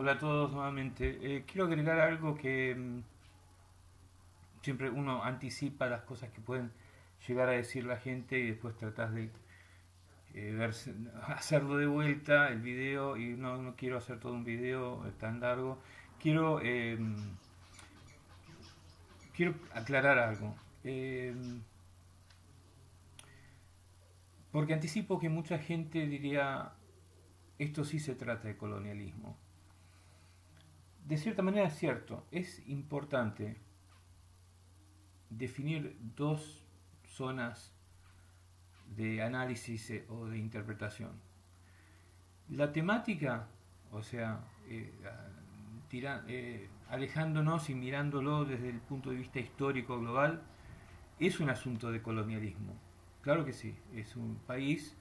Hola a todos nuevamente. Eh, quiero agregar algo que mm, siempre uno anticipa las cosas que pueden llegar a decir la gente y después tratas de eh, hacerlo de vuelta el video y no, no quiero hacer todo un video tan largo. Quiero, em, quiero aclarar algo. Em, porque anticipo que mucha gente diría, esto sí se trata de colonialismo. De cierta manera es cierto, es importante definir dos zonas de análisis eh, o de interpretación. La temática, o sea, eh, eh, alejándonos y mirándolo desde el punto de vista histórico global, es un asunto de colonialismo. Claro que sí, es un país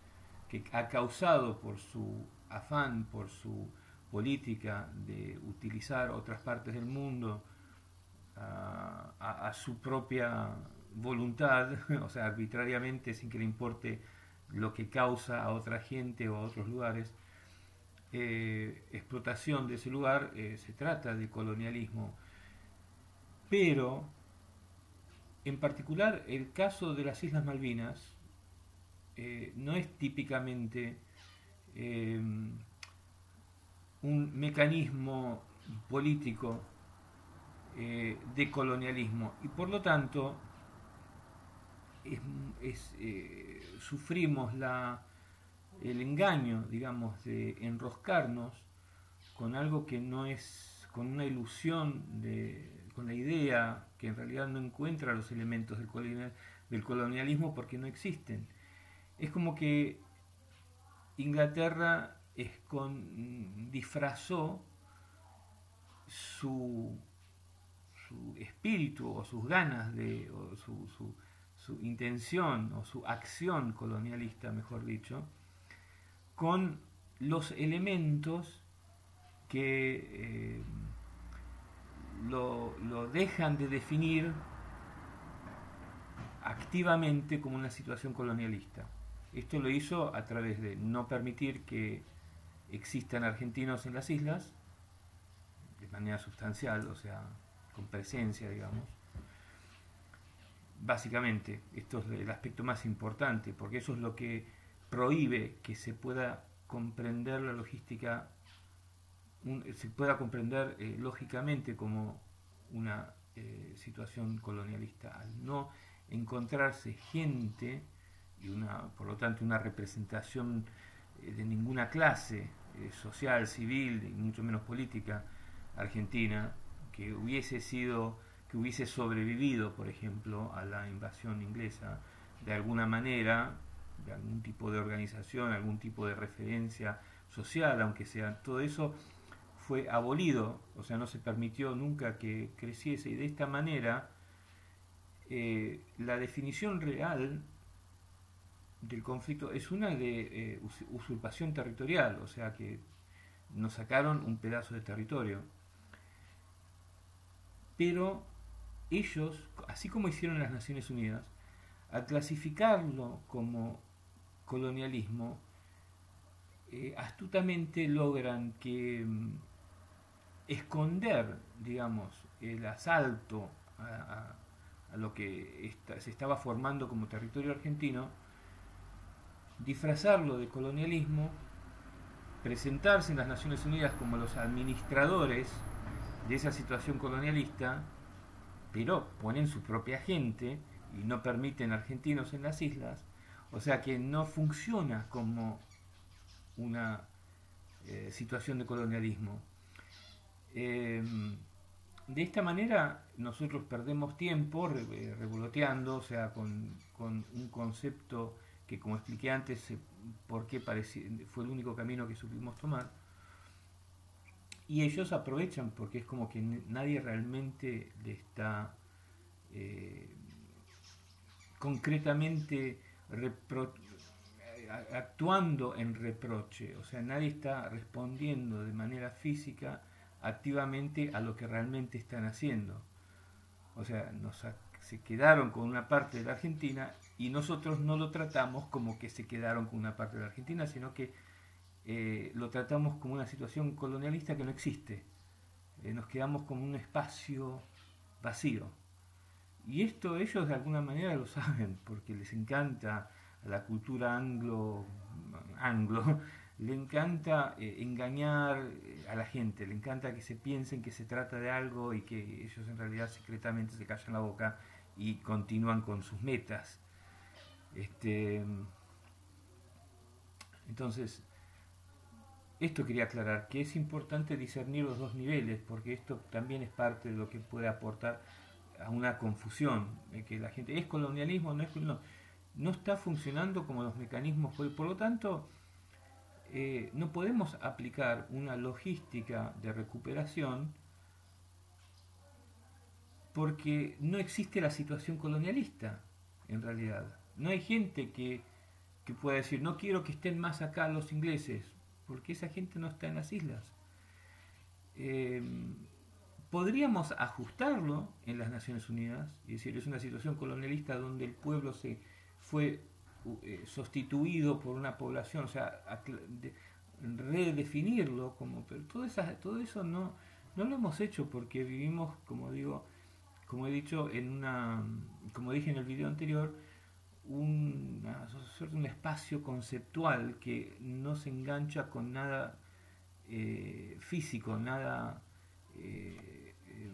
que ha causado por su afán, por su política de utilizar otras partes del mundo a, su propia voluntad, o sea, arbitrariamente, sin que le importe lo que causa a otra gente o a otros lugares, eh, explotación de ese lugar, eh, se trata de colonialismo. Pero, en particular, el caso de las Islas Malvinas eh, no es típicamente un mecanismo político de colonialismo y por lo tanto sufrimos la, el engaño, digamos, de enroscarnos con algo que no es, con una ilusión, de, con la idea que en realidad no encuentra los elementos del colonialismo porque no existen. Es como que Inglaterra disfrazó su, su espíritu o sus ganas de, su, su, intención o su acción colonialista, mejor dicho, con los elementos que eh, lo, dejan de definir activamente como una situación colonialista. Esto lo hizo a través de no permitir que existan argentinos en las islas, de manera sustancial, o sea, con presencia, digamos. Básicamente, esto es el aspecto más importante, porque eso es lo que prohíbe que se pueda comprender la logística, se pueda comprender eh, lógicamente como una eh, situación colonialista. Al no encontrarse gente y una, por lo tanto una representación de ninguna clase social, civil y mucho menos política argentina que hubiese sido que hubiese sobrevivido, por ejemplo, a la invasión inglesa de alguna manera, de algún tipo de organización, algún tipo de referencia social, aunque sea todo eso fue abolido, o sea, no se permitió nunca que creciese y de esta manera eh, la definición real del conflicto es una de eh, usurpación territorial, o sea que nos sacaron un pedazo de territorio. Pero ellos, así como hicieron las Naciones Unidas, al clasificarlo como colonialismo, eh, astutamente logran que mm, esconder, digamos, el asalto a, lo que se estaba formando como territorio argentino, disfrazarlo de colonialismo, presentarse en las Naciones Unidas como los administradores de esa situación colonialista, pero ponen su propia gente y no permiten argentinos en las islas, o sea que no funciona como una eh, situación de colonialismo. Em, de esta manera nosotros perdemos tiempo eh, revoloteando, o sea, con, un concepto que como expliqué antes, eh, por qué fue el único camino que supimos tomar. Y ellos aprovechan porque es como que nadie realmente le está concretamente actuando en reproche, o sea, nadie está respondiendo de manera física activamente a lo que realmente están haciendo. O sea, se quedaron con una parte de la Argentina y nosotros no lo tratamos como que se quedaron con una parte de la Argentina, sino que eh, lo tratamos como una situación colonialista que no existe. Eh, nos quedamos como un espacio vacío. Y esto ellos de alguna manera lo saben, porque les encanta la cultura anglo, anglo le encanta eh, engañar a la gente, le encanta que se piensen que se trata de algo y que ellos en realidad secretamente se callan la boca y continúan con sus metas. Este, entonces, esto quería aclarar, que es importante discernir los dos niveles, porque esto también es parte de lo que puede aportar a una confusión, de que la gente es colonialismo, no es no, no está funcionando como los mecanismos, por lo tanto, eh, no podemos aplicar una logística de recuperación porque no existe la situación colonialista, en realidad. No hay gente que, que pueda decir, no quiero que estén más acá los ingleses, porque esa gente no está en las islas. Eh, podríamos ajustarlo en las Naciones Unidas, y decir, es una situación colonialista donde el pueblo se fue eh, sustituido por una población, o sea, redefinirlo, como, pero todo, todo eso no, no lo hemos hecho porque vivimos, como digo, como he dicho en una, como dije en el video anterior, una, un espacio conceptual que no se engancha con nada eh, físico, nada, eh, eh,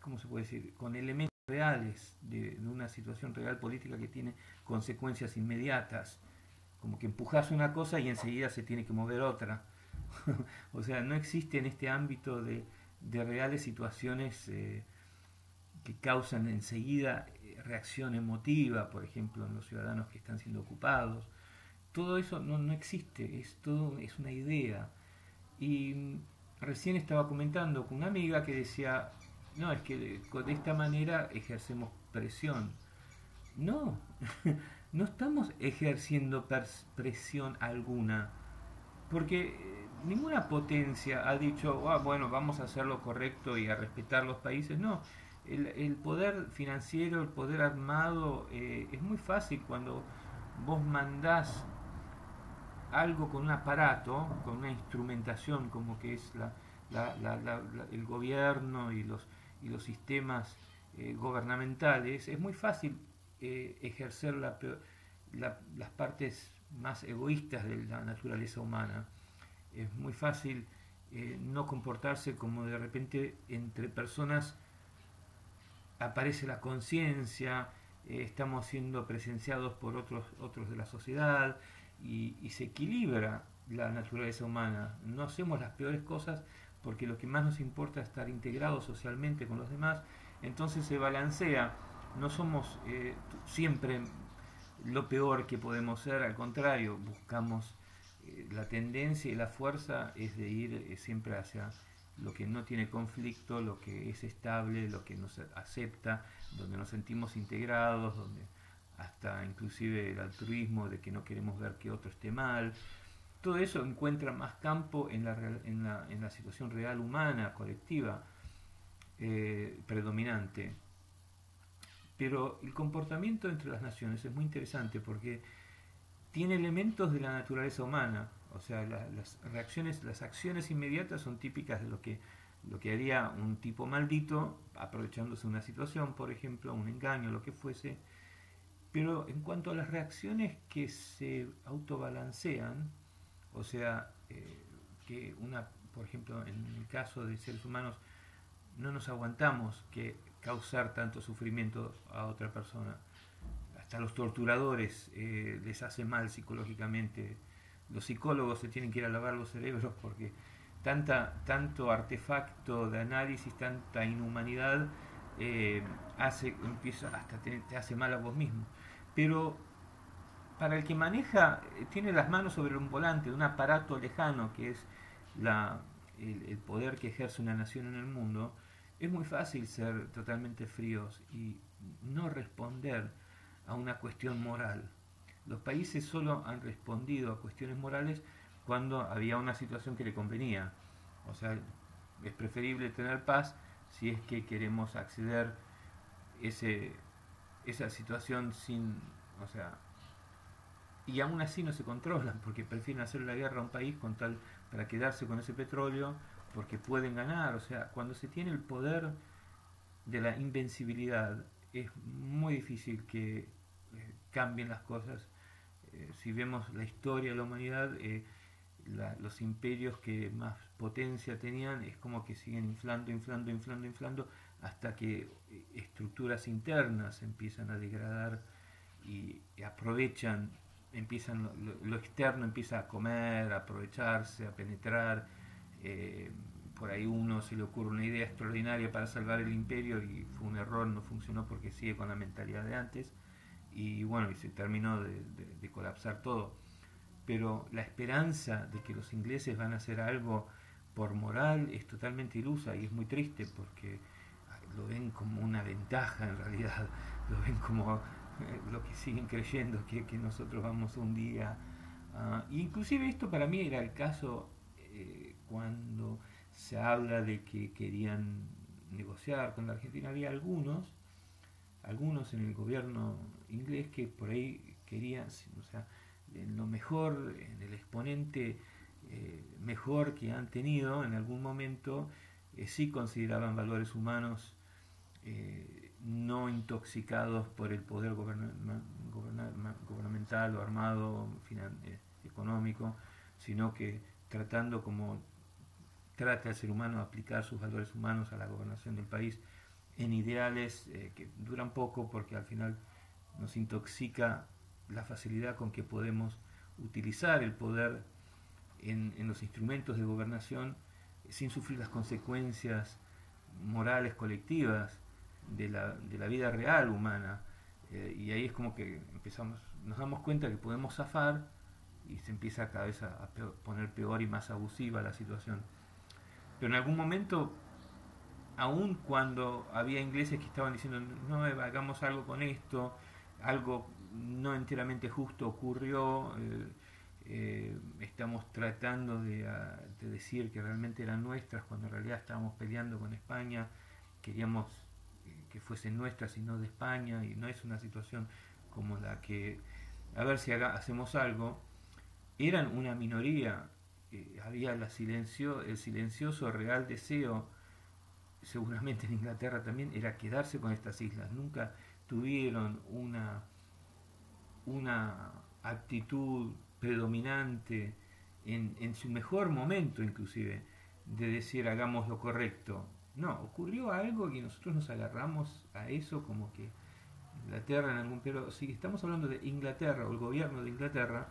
¿cómo se puede decir? Con elementos reales de, una situación real política que tiene consecuencias inmediatas, como que empujas una cosa y enseguida se tiene que mover otra. o sea, no existe en este ámbito de, reales situaciones eh, que causan enseguida reacción emotiva, por ejemplo, en los ciudadanos que están siendo ocupados. Todo eso no, no existe, es, todo, es una idea. Y recién estaba comentando con una amiga que decía, no, es que de, esta manera ejercemos presión. No, no estamos ejerciendo presión alguna, porque eh, ninguna potencia ha dicho, ah, bueno, vamos a hacer lo correcto y a respetar los países. No, el, poder financiero, el poder armado, eh, es muy fácil cuando vos mandás algo con un aparato, con una instrumentación como que es el gobierno y los y los sistemas eh, gubernamentales, es muy fácil eh, ejercer la, las partes más egoístas de la naturaleza humana. Es muy fácil eh, no comportarse como de repente entre personas aparece la conciencia, estamos siendo presenciados por otros, otros de la sociedad y, se equilibra la naturaleza humana. No hacemos las peores cosas porque lo que más nos importa es estar integrados socialmente con los demás, entonces se balancea. No somos eh, siempre lo peor que podemos ser, al contrario, buscamos eh, la tendencia y la fuerza es de ir eh, siempre hacia lo que no tiene conflicto, lo que es estable, lo que nos acepta, donde nos sentimos integrados, donde hasta inclusive el altruismo de que no queremos ver que otro esté mal, todo eso encuentra más campo en la, en la, situación real humana, colectiva, eh, predominante. Pero el comportamiento entre las naciones es muy interesante porque tiene elementos de la naturaleza humana, o sea, las reacciones, las acciones inmediatas son típicas de lo que, lo que haría un tipo maldito, aprovechándose una situación, por ejemplo, un engaño, lo que fuese. Pero en cuanto a las reacciones que se autobalancean, o sea, eh, que una, por ejemplo, en el caso de seres humanos, no nos aguantamos que causar tanto sufrimiento a otra persona. Hasta los torturadores eh, les hace mal psicológicamente. Los psicólogos se tienen que ir a lavar los cerebros porque tanta, tanto artefacto de análisis, tanta inhumanidad, eh, hace, empieza, hasta te hace mal a vos mismo. Pero para el que maneja, eh, tiene las manos sobre un volante, un aparato lejano que es la, el, poder que ejerce una nación en el mundo, es muy fácil ser totalmente fríos y no responder a una cuestión moral. Los países solo han respondido a cuestiones morales cuando había una situación que le convenía. O sea, es preferible tener paz si es que queremos acceder ese, esa situación sin, o sea, y aún así no se controlan porque prefieren hacer la guerra a un país con tal para quedarse con ese petróleo porque pueden ganar. O sea, cuando se tiene el poder de la invencibilidad es muy difícil que cambien las cosas. Eh, si vemos la historia de la humanidad, eh, los imperios que más potencia tenían es como que siguen inflando, inflando, inflando, inflando, hasta que estructuras internas empiezan a degradar y, aprovechan, empiezan lo, externo empieza a comer, a aprovecharse, a penetrar. Eh, por ahí uno se le ocurre una idea extraordinaria para salvar el imperio y fue un error, no funcionó porque sigue con la mentalidad de antes y bueno, y se terminó de colapsar todo pero la esperanza de que los ingleses van a hacer algo por moral es totalmente ilusa y es muy triste porque lo ven como una ventaja en realidad, lo ven como eh, lo que siguen creyendo que, que nosotros vamos un día. Uh, inclusive esto para mí era el caso eh, cuando se habla de que querían negociar con la Argentina. Había algunos, algunos en el gobierno inglés que por ahí querían, o sea, en lo mejor, en el exponente eh, mejor que han tenido en algún momento, eh, sí consideraban valores humanos eh, no intoxicados por el poder gubernamental o armado económico, sino que tratando como trata el ser humano aplicar sus valores humanos a la gobernación del país en ideales que duran poco porque al final nos intoxica la facilidad con que podemos utilizar el poder en, los instrumentos de gobernación sin sufrir las consecuencias morales colectivas de la, de la vida real humana. Eh, y ahí es como que empezamos, nos damos cuenta que podemos zafar y se empieza cada vez a, poner peor y más abusiva la situación. Pero en algún momento, aun cuando había ingleses que estaban diciendo, no, hagamos algo con esto, algo no enteramente justo ocurrió. Eh, eh, estamos tratando de, decir que realmente eran nuestras cuando en realidad estábamos peleando con España. Queríamos eh, que fuesen nuestras y no de España y no es una situación como la que a ver si hacemos algo. Eran una minoría, había la silencio, el silencioso real deseo, seguramente en Inglaterra también, era quedarse con estas islas. Nunca tuvieron una una actitud predominante en, su mejor momento inclusive de decir hagamos lo correcto. No, ocurrió algo y nosotros nos agarramos a eso como que Inglaterra en algún pero si estamos hablando de Inglaterra o el gobierno de Inglaterra,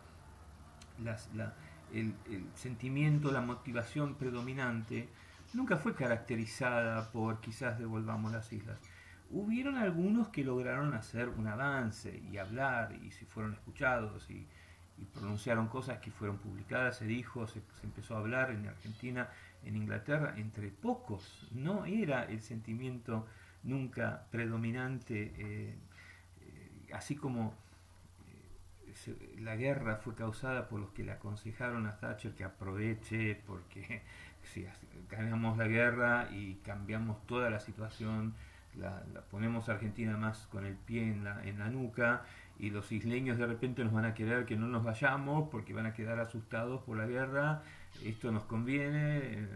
las, la, el, sentimiento, la motivación predominante nunca fue caracterizada por quizás devolvamos las islas hubieron algunos que lograron hacer un avance y hablar y si fueron escuchados y, pronunciaron cosas que fueron publicadas, se dijo, se, empezó a hablar en Argentina, en Inglaterra, entre pocos. No era el sentimiento nunca predominante, eh, eh, así como eh, la guerra fue causada por los que le aconsejaron a Thatcher que aproveche porque si ganamos la guerra y cambiamos toda la situación, la, ponemos a Argentina más con el pie en la, en la nuca y los isleños de repente nos van a querer que no nos vayamos porque van a quedar asustados por la guerra, esto nos conviene,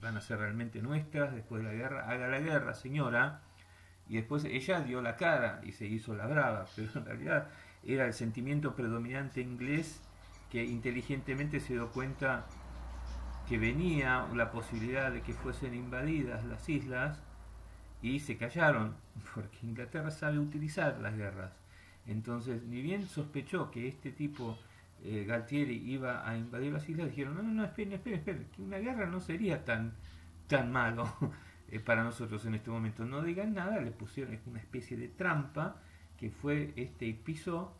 van a ser realmente nuestras después de la guerra, haga la guerra señora, y después ella dio la cara y se hizo la brava, pero en realidad era el sentimiento predominante inglés que inteligentemente se dio cuenta que venía la posibilidad de que fuesen invadidas las islas y se callaron, porque Inglaterra sabe utilizar las guerras. Entonces, ni bien sospechó que este tipo, eh, Galtieri, iba a invadir las islas, dijeron, no, no, no, esperen, esperen, esperen, que una guerra no sería tan, tan malo eh, para nosotros en este momento. No digan nada, le pusieron una especie de trampa, que fue este piso,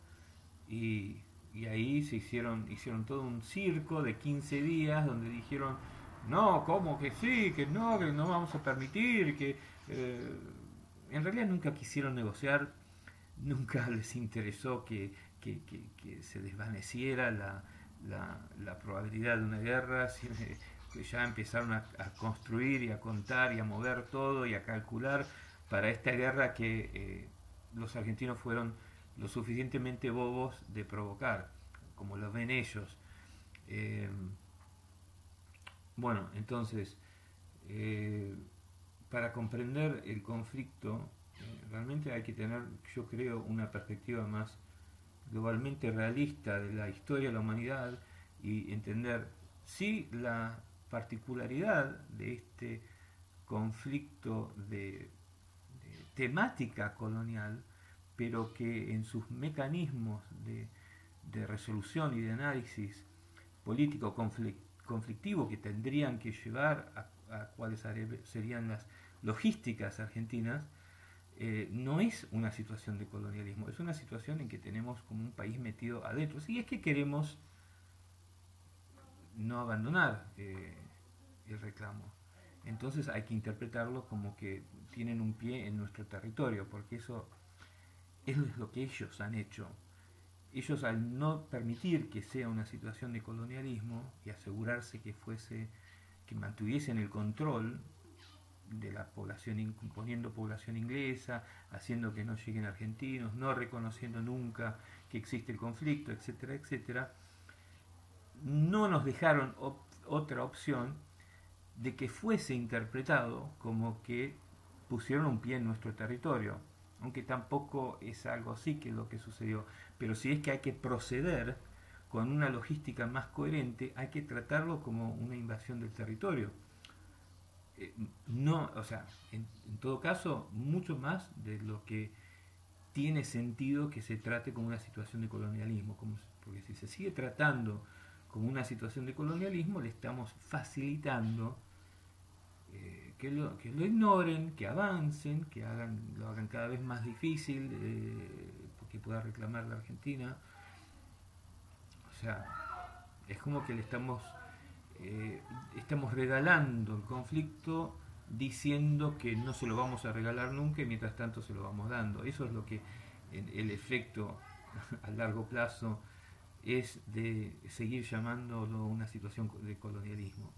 y, y ahí se hicieron, hicieron todo un circo de 15 días, donde dijeron, no, ¿cómo que sí? Que no, que no vamos a permitir, que eh, en realidad nunca quisieron negociar, nunca les interesó que, se desvaneciera la, la, probabilidad de una guerra, que ya empezaron a, construir y a contar y a mover todo y a calcular para esta guerra que eh, los argentinos fueron lo suficientemente bobos de provocar. como lo ven ellos. Eh, bueno, entonces, eh, para comprender el conflicto, realmente hay que tener, yo creo, una perspectiva más globalmente realista de la historia de la humanidad y entender sí la particularidad de este conflicto de, temática colonial, pero que en sus mecanismos de, resolución y de análisis político conflictivo que tendrían que llevar a, cuáles serían las logísticas argentinas, eh, no es una situación de colonialismo, es una situación en que tenemos como un país metido adentro. Si es que queremos no abandonar eh, el reclamo. Entonces hay que interpretarlo como que tienen un pie en nuestro territorio, porque eso, es lo que ellos han hecho. Ellos al no permitir que sea una situación de colonialismo y asegurarse que fuese, que mantuviesen el control de la población, imponiendo población inglesa, haciendo que no lleguen argentinos, no reconociendo nunca que existe el conflicto, etcétera, etcétera, no nos dejaron otra opción de que fuese interpretado como que pusieron un pie en nuestro territorio, aunque tampoco es algo así que lo que sucedió, pero si es que hay que proceder con una logística más coherente, hay que tratarlo como una invasión del territorio. Eh, no, o sea, en, todo caso, mucho más de lo que tiene sentido que se trate como una situación de colonialismo, porque si se sigue tratando como una situación de colonialismo, le estamos facilitando eh, que, lo, que, lo, ignoren, que avancen, que hagan, lo hagan cada vez más difícil, eh, porque pueda reclamar la Argentina. O sea, es como que le estamos, eh, estamos regalando el conflicto diciendo que no se lo vamos a regalar nunca y mientras tanto se lo vamos dando. Eso es lo que el efecto a largo plazo es de seguir llamándolo una situación de colonialismo.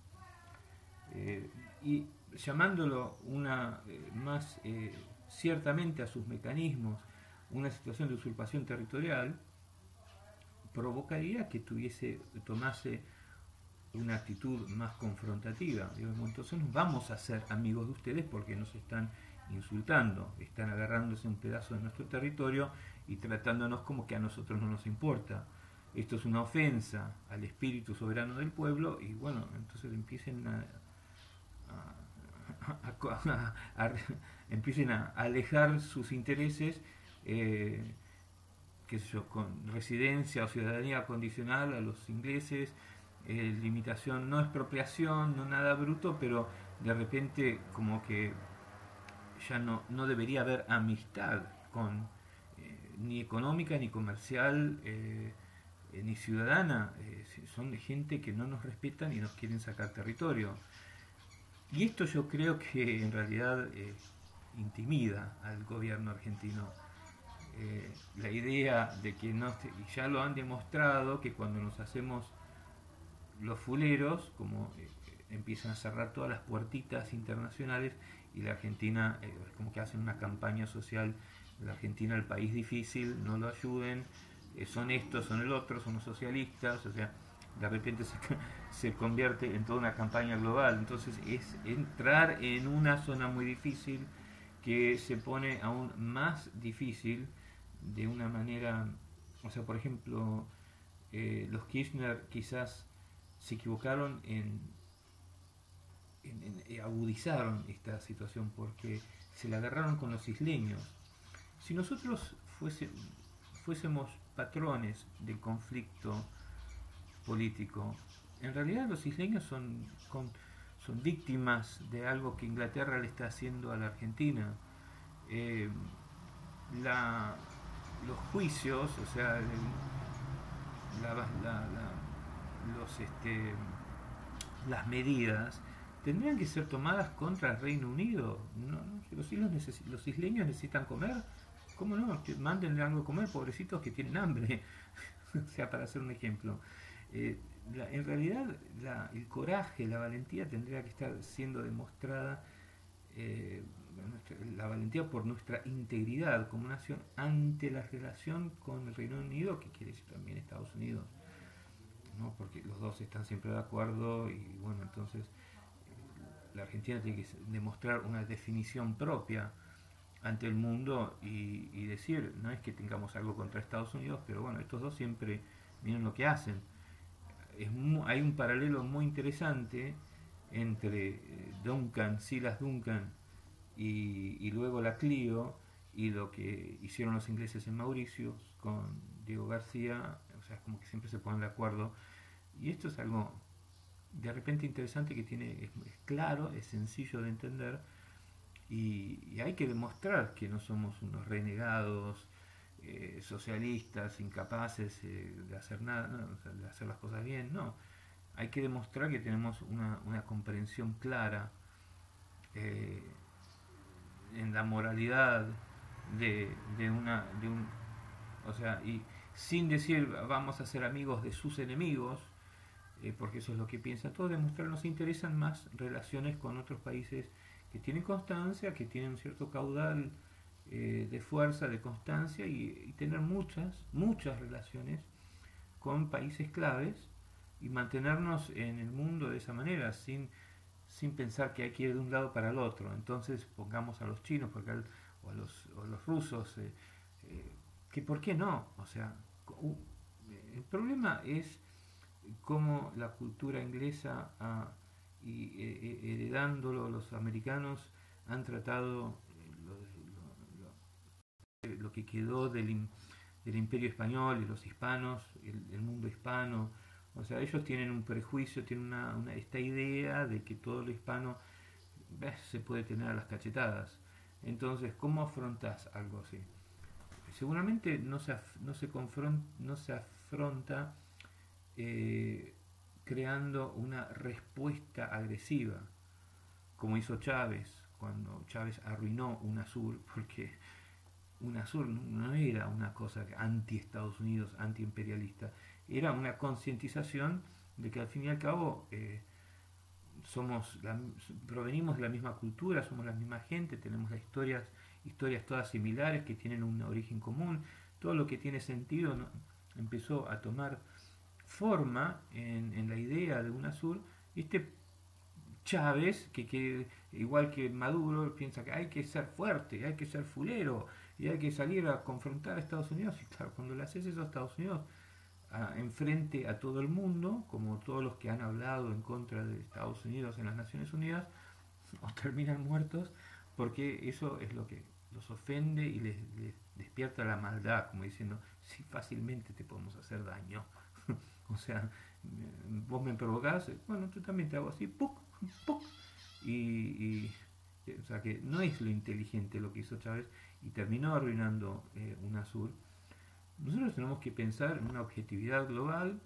Eh, y llamándolo una eh, más eh, ciertamente a sus mecanismos, una situación de usurpación territorial, provocaría que tuviese, tomase una actitud más confrontativa. entonces nos vamos a ser amigos de ustedes porque nos están insultando, están agarrándose un pedazo de nuestro territorio y tratándonos como que a nosotros no nos importa esto es una ofensa al espíritu soberano del pueblo y bueno, entonces empiecen a, empiecen a alejar sus intereses eh, yo, con residencia o ciudadanía condicional a los ingleses, eh, limitación, no expropiación, no nada bruto, pero de repente como que ya no, no debería haber amistad con eh, ni económica ni comercial eh, ni ciudadana, son de gente que no nos respetan y nos quieren sacar territorio. Y esto yo creo que en realidad eh, intimida al gobierno argentino. la idea de que no, y ya lo han demostrado, que cuando nos hacemos los fuleros, como empiezan a cerrar todas las puertitas internacionales y la Argentina, como que hacen una campaña social, la Argentina el país difícil, no lo ayuden, eh, son estos, son el otro, son los socialistas, o sea, de repente se, se, convierte en toda una campaña global. Entonces es entrar en una zona muy difícil que se pone aún más difícil de una manera, o sea, por ejemplo, eh, los Kirchner quizás se equivocaron en, en, agudizaron esta situación porque se la agarraron con los isleños. Si nosotros fuese, fuésemos patrones del conflicto político. En realidad los isleños son, son víctimas de algo que Inglaterra le está haciendo a la Argentina. Eh, los juicios, o sea, los, este, las medidas tendrían que ser tomadas contra el Reino Unido. los, los isleños necesitan comer ¿Cómo no? Manden algo de comer, pobrecitos que tienen hambre. o sea, para hacer un ejemplo. Eh, en realidad, el coraje, la valentía tendría que estar siendo demostrada, eh, la valentía por nuestra integridad como nación ante la relación con el Reino Unido, que quiere decir también Estados Unidos. ¿no? porque los dos están siempre de acuerdo y bueno, entonces la Argentina tiene que demostrar una definición propia ante el mundo y, decir, no es que tengamos algo contra Estados Unidos, pero bueno, estos dos siempre miren lo que hacen. Hay un paralelo muy interesante entre eh, Duncan, Silas Duncan y, luego la Clio y lo que hicieron los ingleses en Mauricio con Diego García, o sea, es como que siempre se ponen de acuerdo. Y esto es algo de repente interesante que tiene, es claro, es sencillo de entender y, hay que demostrar que no somos unos renegados eh, socialistas incapaces eh, de hacer nada, de hacer las cosas bien, no. Hay que demostrar que tenemos una, comprensión clara eh, en la moralidad de, de, una, de un, o sea, y sin decir vamos a ser amigos de sus enemigos, porque eso es lo que piensan todos, demostrar nos interesan más relaciones con otros países que tienen constancia, que tienen un cierto caudal eh, de fuerza, de constancia y, tener muchas, muchas relaciones con países claves y mantenernos en el mundo de esa manera, sin, sin pensar que hay que ir de un lado para el otro. Entonces pongamos a los chinos o, a los, rusos, eh, eh, que por qué no. O sea, el problema es cómo la cultura inglesa y heredándolo los americanos han tratado lo, que quedó del, del, imperio español y los hispanos, el, mundo hispano. O sea, ellos tienen un prejuicio, tienen una, esta idea de que todo lo hispano se puede tener a las cachetadas. Entonces, ¿cómo afrontas algo así? Seguramente no se, no se, confronta, no se afronta creando una respuesta agresiva, como hizo Chávez cuando Chávez arruinó UNASUR, porque UNASUR no era una cosa anti-Estados Unidos, anti-imperialista, era una concientización de que al fin y al cabo eh, somos provenimos de la misma cultura, somos la misma gente, tenemos las historias, historias todas similares que tienen un origen común, todo lo que tiene sentido empezó a tomar forma en, la idea de UNASUR este Chávez, que, igual que Maduro, piensa que hay que ser fuerte, hay que ser fulero, y hay que salir a confrontar a Estados Unidos. Y claro, cuando le haces eso a Estados Unidos, enfrente a todo el mundo, como todos los que han hablado en contra de Estados Unidos en las Naciones Unidas, o terminan muertos, porque eso es lo que los ofende y les, despierta la maldad, como diciendo, si fácilmente te podemos hacer daño. O sea, vos me provocás, bueno, tú también te hago así, ¡puc! ¡puc! Y, o sea que no es lo inteligente lo que hizo Chávez y terminó arruinando eh, UNASUR. Nosotros tenemos que pensar en una objetividad global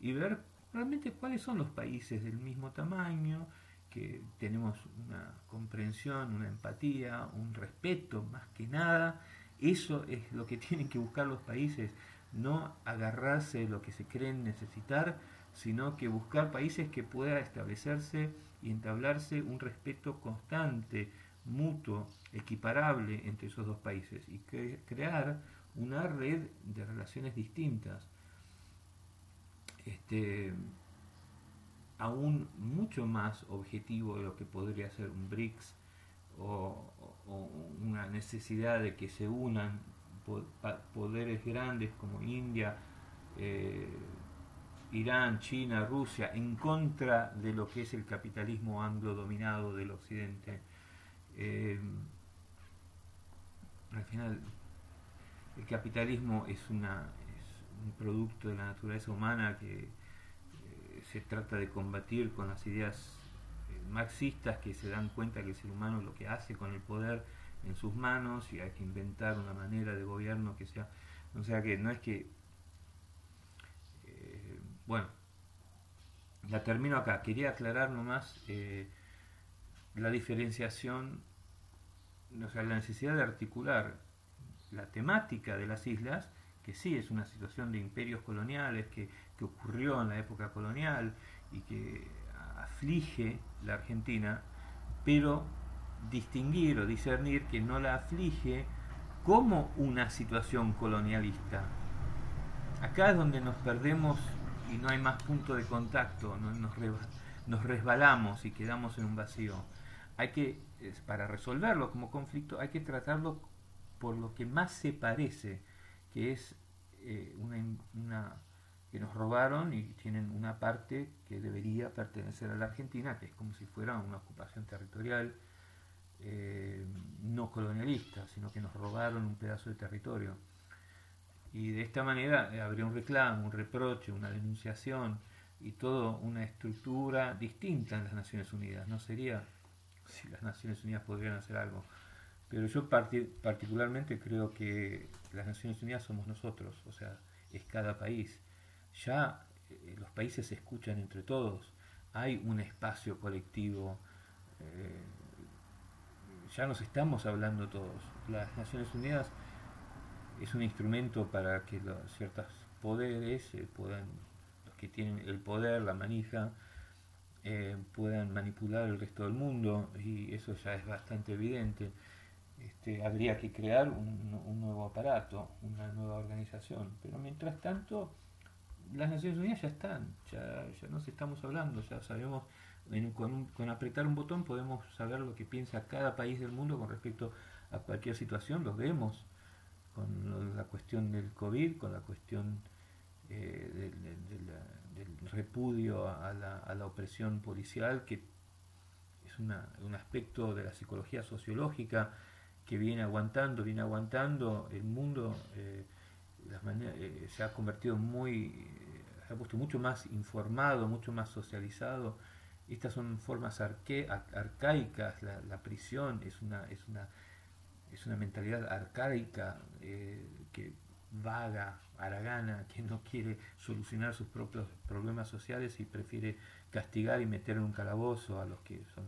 y ver realmente cuáles son los países del mismo tamaño, que tenemos una comprensión, una empatía, un respeto más que nada. Eso es lo que tienen que buscar los países no agarrarse lo que se creen necesitar, sino que buscar países que pueda establecerse y entablarse un respeto constante, mutuo, equiparable entre esos dos países y crear una red de relaciones distintas. Este, aún mucho más objetivo de lo que podría ser un BRICS o una necesidad de que se unan poderes grandes como India, eh, Irán, China, Rusia, en contra de lo que es el capitalismo anglo dominado del Occidente. Eh, al final, el capitalismo es, una, un producto de la naturaleza humana que eh, se trata de combatir con las ideas marxistas que se dan cuenta que el ser humano lo que hace con el poder en sus manos y hay que inventar una manera de gobierno que sea, o sea que no es que, eh, bueno, ya termino acá, quería aclarar nomás eh, la diferenciación, o sea, la necesidad de articular la temática de las islas, que sí es una situación de imperios coloniales que, que ocurrió en la época colonial y que aflige la Argentina, pero distinguir o discernir que no la aflige como una situación colonialista. Acá es donde nos perdemos y no hay más punto de contacto, nos, nos resbalamos y quedamos en un vacío. Hay que, para resolverlo como conflicto, hay que tratarlo por lo que más se parece, que es eh, una, que nos robaron y tienen una parte que debería pertenecer a la Argentina, que es como si fuera una ocupación territorial eh, no colonialista, sino que nos robaron un pedazo de territorio. Y de esta manera eh, habría un reclamo, un reproche, una denunciación y toda una estructura distinta en las Naciones Unidas. No sería si las Naciones Unidas podrían hacer algo. Pero yo particularmente creo que las Naciones Unidas somos nosotros, o sea, es cada país. Ya eh, los países se escuchan entre todos, hay un espacio colectivo, eh, ya nos estamos hablando todos. Las Naciones Unidas es un instrumento para que ciertos poderes eh, puedan, los que tienen el poder, la manija, puedan manipular el resto del mundo y eso ya es bastante evidente. Este, habría que crear un, nuevo aparato, una nueva organización. Pero mientras tanto, las Naciones Unidas ya están, ya, ya nos estamos hablando, ya sabemos, con, apretar un botón podemos saber lo que piensa cada país del mundo con respecto a cualquier situación, lo vemos con la cuestión del COVID, con la cuestión eh, del, repudio a la, a la, opresión policial, que es una, un aspecto de la psicología sociológica que viene aguantando, viene aguantando, el mundo eh, eh, se ha convertido muy, eh, se ha puesto mucho más informado, mucho más socializado. Estas son formas arcaicas, la, prisión es una, es una, es una mentalidad arcaica que vaga, aragana, que no quiere solucionar sus propios problemas sociales y prefiere castigar y meter en un calabozo a los que son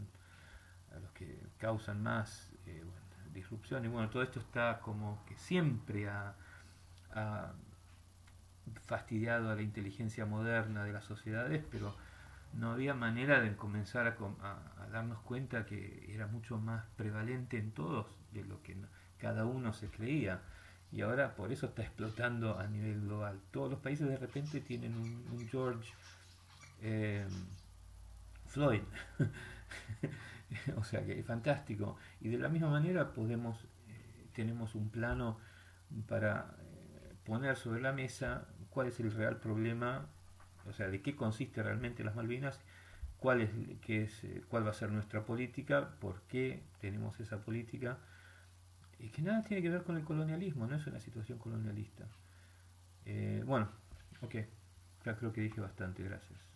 a los que causan más y bueno, todo esto está como que siempre ha, fastidiado a la inteligencia moderna de las sociedades, pero no había manera de comenzar a, darnos cuenta que era mucho más prevalente en todos de lo que cada uno se creía. Y ahora por eso está explotando a nivel global. Todos los países de repente tienen un, George eh, Floyd. o sea que es fantástico. Y de la misma manera podemos, eh, tenemos un plano para eh, poner sobre la mesa cuál es el real problema, o sea, de qué consiste realmente las Malvinas, cuál, es, qué es, cuál va a ser nuestra política, por qué tenemos esa política, y que nada tiene que ver con el colonialismo, no es una situación colonialista. bueno, ok, ya creo que dije bastante, gracias.